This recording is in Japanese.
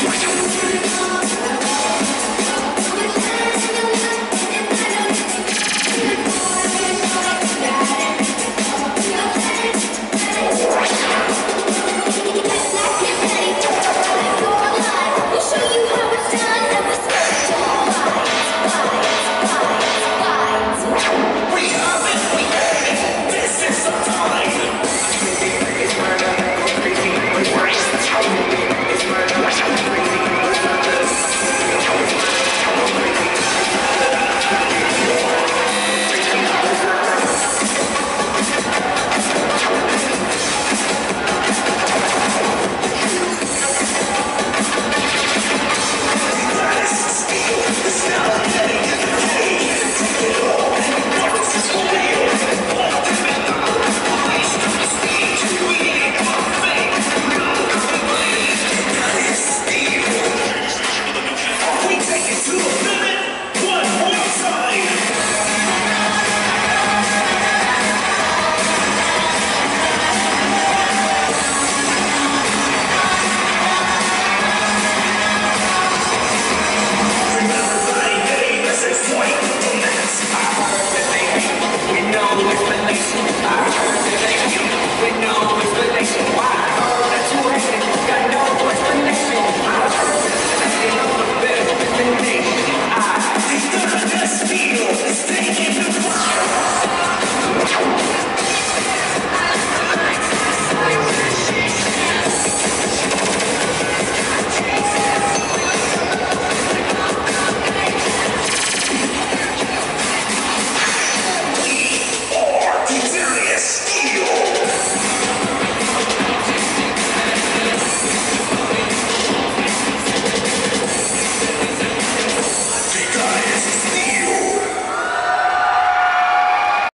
Fuck you!